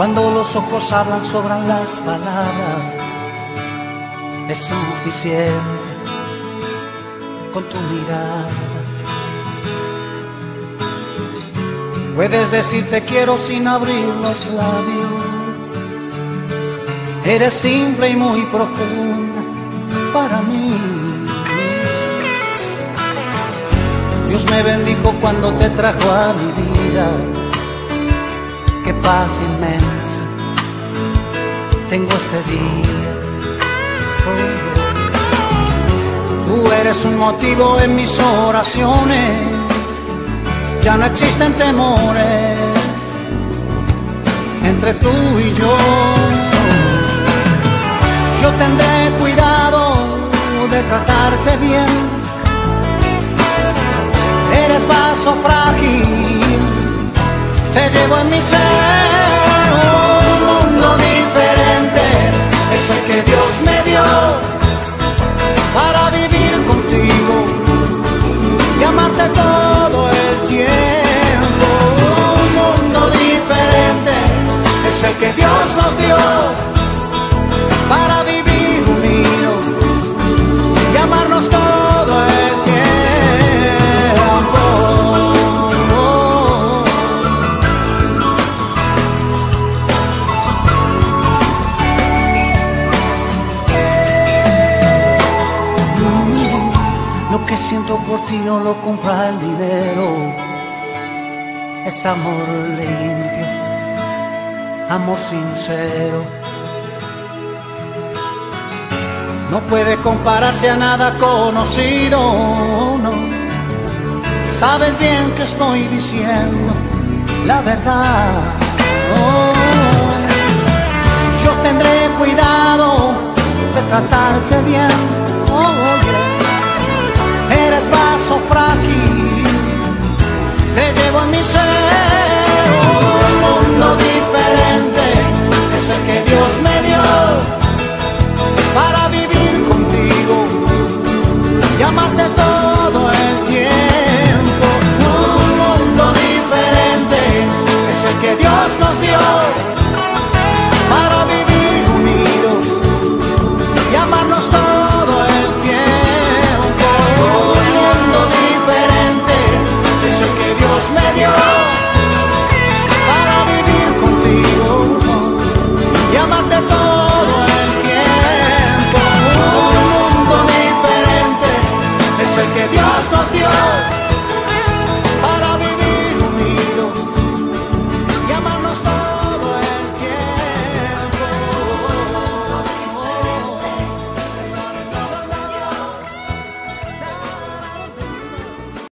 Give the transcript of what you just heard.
Cuando los ojos hablan, sobran las palabras. Es suficiente con tu mirada. Puedes decir te quiero sin abrir los labios. Eres simple y muy profunda para mí. Dios me bendijo cuando te trajo a mi vida qué paz tengo este día. Tú eres un motivo en mis oraciones, ya no existen temores entre tú y yo. Yo tendré cuidado de tratarte bien. Eres vaso frágil te llevo en mi ser es el que Dios nos dio para vivir unidos y amarnos todo el tiempo. Lo que siento por ti no lo compra el dinero. Es amor limpio, amor sincero. No puede compararse a nada conocido, no. Sabes bien que estoy diciendo la verdad. Yo tendré cuidado de tratarte bien. Amarte todo el tiempo. Un mundo diferente es el que Dios nos dio